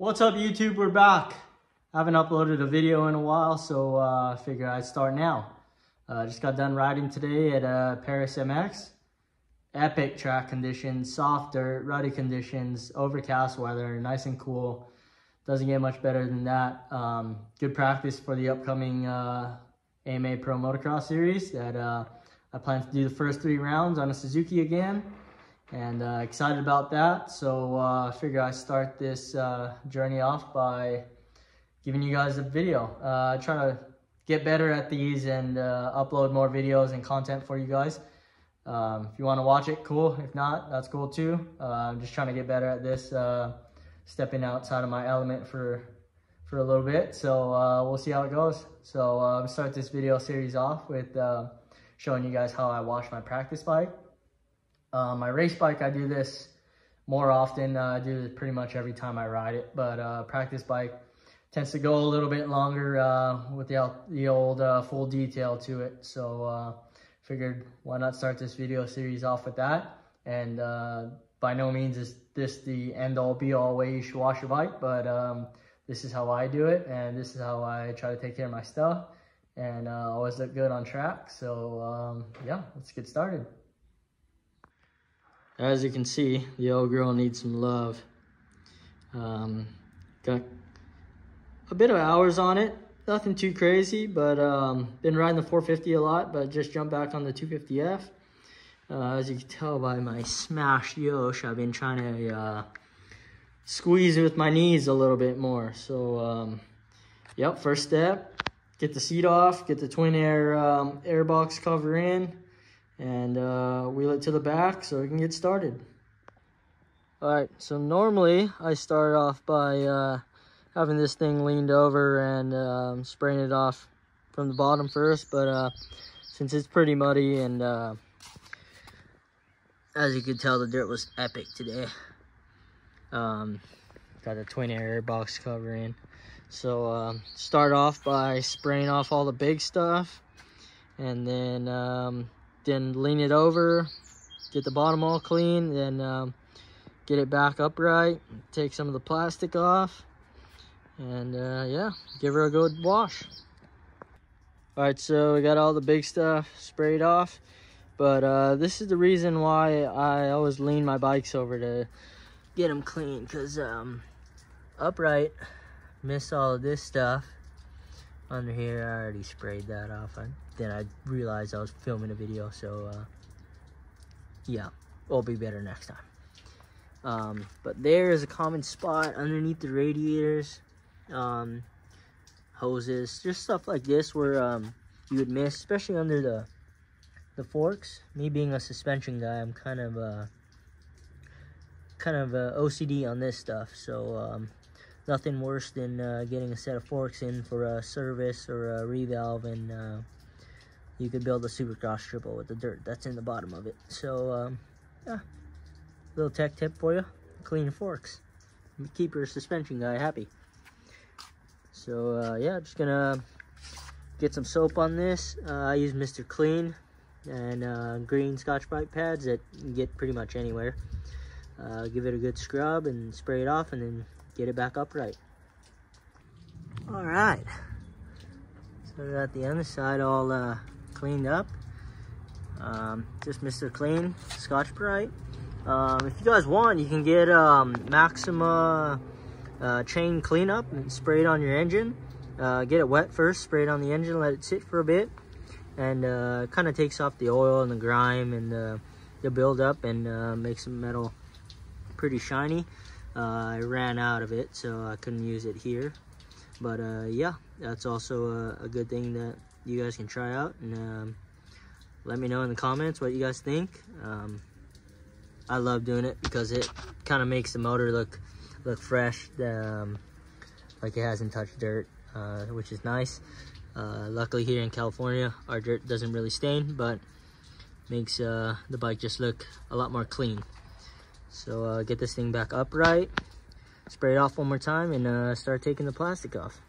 What's up YouTube? We're back. I haven't uploaded a video in a while, so uh, I figure I'd start now. Uh, just got done riding today at uh, Perris MX. Epic track conditions, soft dirt, ruddy conditions, overcast weather, nice and cool. Doesn't get much better than that. Um, good practice for the upcoming uh, AMA Pro Motocross Series that uh, I plan to do the first three rounds on a Suzuki again and uh, excited about that. So uh, I figure I start this uh, journey off by giving you guys a video. Uh, I try to get better at these and uh, upload more videos and content for you guys. Um, if you want to watch it, cool. If not, that's cool too. I'm just trying to get better at this, stepping outside of my element for for a little bit. So we'll see how it goes. So I'm start this video series off with showing you guys how I wash my practice bike. Uh, my race bike, I do this more often. Uh, I do it pretty much every time I ride it, but uh, practice bike tends to go a little bit longer uh, with the, the old uh, full detail to it. So uh, figured why not start this video series off with that. And by no means is this the end all be all way you should wash your bike, but um, this is how I do it. And this is how I try to take care of my stuff and always look good on track. So um, yeah, let's get started. As you can see, the old girl needs some love. Um, got a bit of hours on it. Nothing too crazy, but um, been riding the 450 a lot, but just jumped back on the 250F. Uh, as you can tell by my smashed Yosh, I've been trying to uh, squeeze with my knees a little bit more. So, um, yep, first step, get the seat off, get the twin air um, air box cover in, and uh, wheel it to the back so we can get started. All right, so normally I start off by uh, having this thing leaned over and um, spraying it off from the bottom first, but uh, since it's pretty muddy and uh, as you can tell, the dirt was epic today. Um, got a twin air box cover in. So um, start off by spraying off all the big stuff and then um, then lean it over, get the bottom all clean, then um, get it back upright, take some of the plastic off, and uh, yeah, give her a good wash. All right, so we got all the big stuff sprayed off, but uh, this is the reason why I always lean my bikes over to get them clean, because um, upright, miss all of this stuff, under here I already sprayed that off then I realized I was filming a video so uh, yeah it'll be better next time. Um, but there is a common spot underneath the radiators um, hoses just stuff like this where um, you would miss especially under the the forks. Me being a suspension guy I'm kind of uh, kind of uh, OCD on this stuff so um, nothing worse than uh, getting a set of forks in for a service or a revalve and uh, you could build a supercross triple with the dirt that's in the bottom of it. So, um, yeah, little tech tip for you, clean forks. Keep your suspension guy happy. So, uh, yeah, just gonna get some soap on this. Uh, I use Mr. Clean and uh, green Scotch-Brite pads that you get pretty much anywhere. Uh, give it a good scrub and spray it off and then get it back upright. All right, so we got the underside all uh, cleaned up. Um, just Mr. Clean Scotch-Brite. Um, if you guys want, you can get um, Maxima uh, chain cleanup and spray it on your engine. Uh, get it wet first, spray it on the engine, let it sit for a bit, and uh, kind of takes off the oil and the grime and uh, the buildup and uh, makes the metal pretty shiny. Uh, I ran out of it, so I couldn't use it here. But uh, yeah, that's also a, a, good thing that you guys can try out. And um, let me know in the comments what you guys think. Um, I love doing it because it kind of makes the motor look look fresh, um, like it hasn't touched dirt, uh, which is nice. Uh, luckily here in California, our dirt doesn't really stain, but makes uh, the bike just look a lot more clean. So uh, get this thing back upright, spray it off one more time, and uh, start taking the plastic off.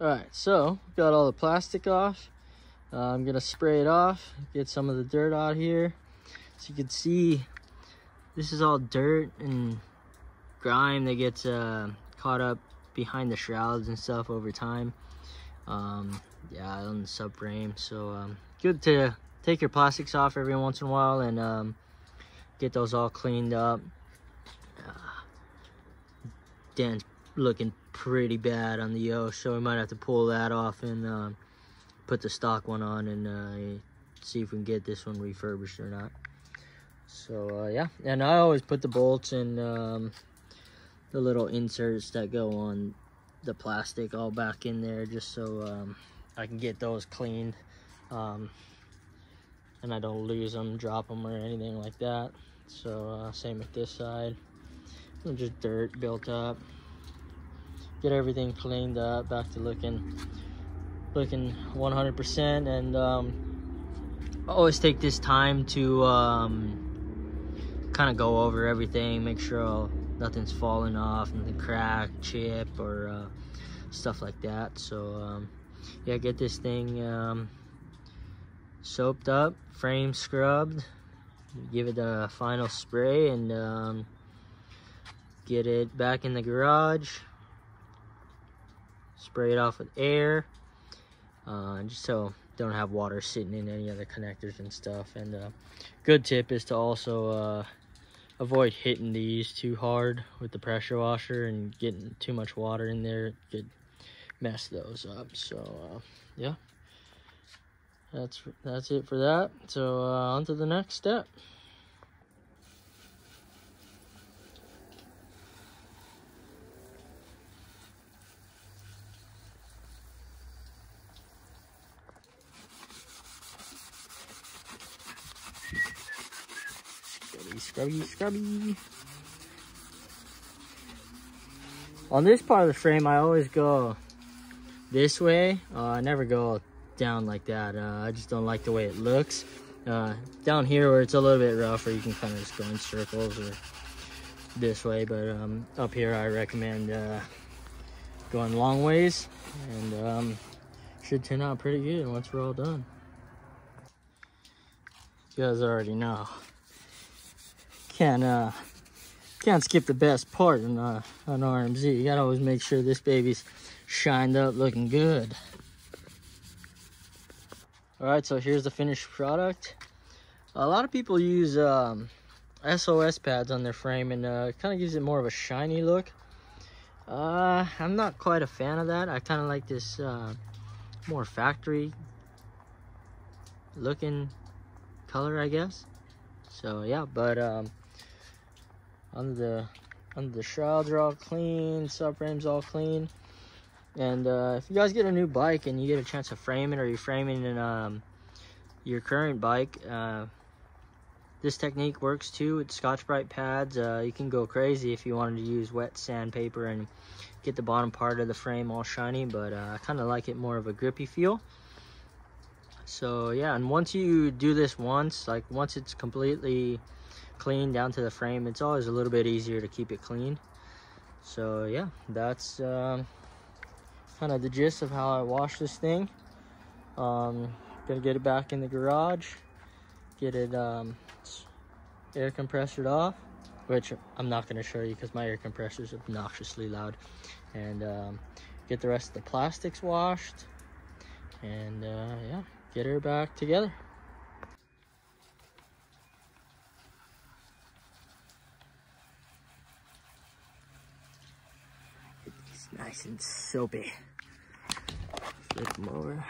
All right, so got all the plastic off. Uh, I'm gonna spray it off, get some of the dirt out here. So you can see, this is all dirt and grime that gets uh, caught up behind the shrouds and stuff over time. Um, yeah, on the subframe. So um, good to take your plastics off every once in a while and um, get those all cleaned up. Uh, Dan's looking pretty bad on the yoke, so we might have to pull that off and uh, put the stock one on and uh, see if we can get this one refurbished or not. So uh, yeah, and I always put the bolts and um, the little inserts that go on the plastic all back in there just so um, I can get those cleaned um, and I don't lose them, drop them or anything like that. So uh, same with this side. Just dirt built up. Get everything cleaned up, back to looking looking 100% and um, always take this time to um, kind of go over everything, make sure nothing's falling off, nothing crack, chip, or uh, stuff like that. So um, yeah, get this thing um, soaped up, frame scrubbed, give it a final spray, and um, get it back in the garage. Spray it off with air, uh, just so don't have water sitting in any other connectors and stuff. And uh, good tip is to also uh, avoid hitting these too hard with the pressure washer and getting too much water in there. Could mess those up. So uh, yeah. That's that's it for that. So uh, on to the next step Scrubby. On this part of the frame, I always go this way. Uh, I never go down like that. Uh, I just don't like the way it looks. Uh, down here where it's a little bit rougher, you can kind of just go in circles or this way. But um, up here, I recommend uh, going long ways. And um, should turn out pretty good once we're all done. You guys already know can't uh can't skip the best part in uh, an RMZ. You gotta always make sure this baby's shined up, looking good. All right, so here's the finished product. A lot of people use um, SOS pads on their frame and uh, it kind of gives it more of a shiny look. Uh, I'm not quite a fan of that. I kind of like this uh, more factory looking color, I guess. So yeah, but um, under the under the shrouds are all clean, subframe's all clean. And uh, if you guys get a new bike and you get a chance to frame it or you're framing in um, your current bike, uh, this technique works too with Scotch-Brite pads. Uh, you can go crazy if you wanted to use wet sandpaper and get the bottom part of the frame all shiny, but uh, I kind of like it more of a grippy feel. So yeah, and once you do this once, like once it's completely clean down to the frame, it's always a little bit easier to keep it clean. So yeah, that's um, kind of the gist of how I wash this thing. Um, gonna get it back in the garage, get it um, air compressored off, which I'm not gonna show you because my air compressor is obnoxiously loud. And um, get the rest of the plastics washed, and uh, yeah, get her back together. Nice and soapy. Flip them over.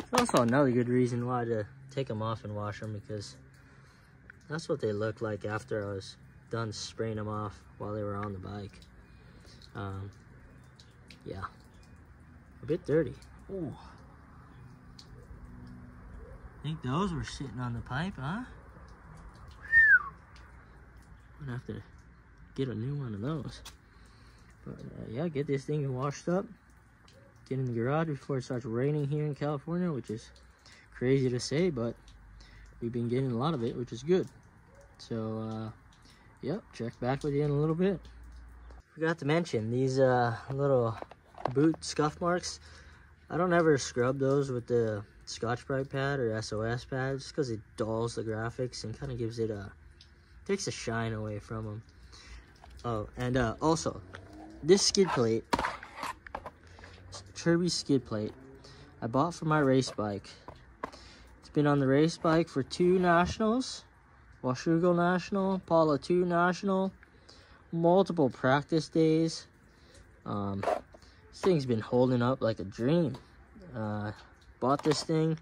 It's also another good reason why to take them off and wash them because that's what they look like after I was done spraying them off while they were on the bike. Um, yeah, a bit dirty. Ooh. Think those were sitting on the pipe, huh? I'm gonna have to get a new one of those. But uh, yeah, get this thing washed up. Get in the garage before it starts raining here in California, which is crazy to say, but we've been getting a lot of it, which is good. So, uh, yep, check back with you in a little bit. Forgot to mention these uh, little boot scuff marks. I don't ever scrub those with the Scotch-Brite pad or SOS pad just because it dulls the graphics and kind of gives it a, takes a shine away from them. Oh, and uh, also, this skid plate, Turby skid plate, I bought for my race bike. It's been on the race bike for two nationals, Washougal National, Pala 2 National, multiple practice days. Um, this thing's been holding up like a dream. Uh, bought this thing,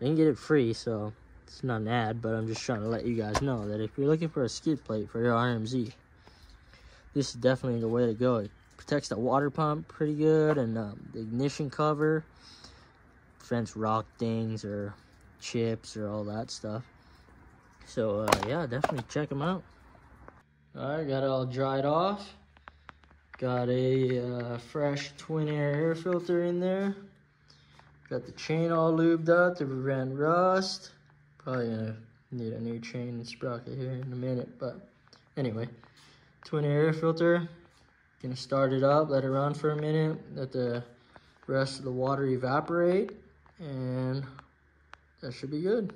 didn't get it free, so it's not an ad, but I'm just trying to let you guys know that if you're looking for a skid plate for your RMZ, this is definitely the way to go. It protects the water pump pretty good and um, the ignition cover prevents rock dings or chips or all that stuff. So uh, yeah, definitely check them out. All right, got it all dried off. Got a uh, fresh twin air air filter in there. Got the chain all lubed up to prevent rust. Probably gonna need a new chain and sprocket here in a minute, but anyway, twin air filter. Gonna start it up, let it run for a minute, let the rest of the water evaporate, and that should be good.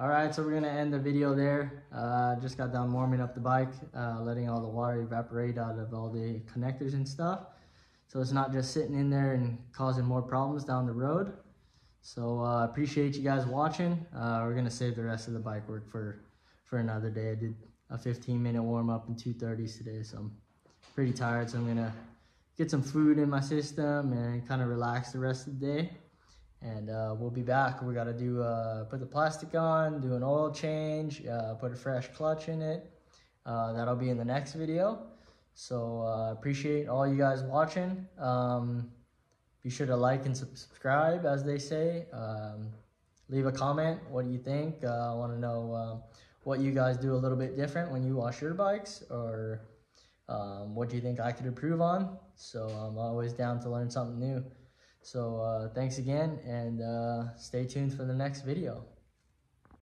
Alright, so we're gonna end the video there. Uh, just got done warming up the bike, uh, letting all the water evaporate out of all the connectors and stuff. So it's not just sitting in there and causing more problems down the road. So uh, appreciate you guys watching. Uh, we're gonna save the rest of the bike work for, for another day. I did a 15 minute warm up in 230s today, so I'm pretty tired. So I'm gonna get some food in my system and kind of relax the rest of the day and uh, we'll be back. We got to do uh, put the plastic on, do an oil change, uh, put a fresh clutch in it. Uh, that'll be in the next video. So uh, appreciate all you guys watching. Um, be sure to like and subscribe, as they say. Um, leave a comment. What do you think? Uh, I want to know um, what you guys do a little bit different when you wash your bikes, or um, what do you think I could improve on? So I'm always down to learn something new. So uh, thanks again and uh, stay tuned for the next video.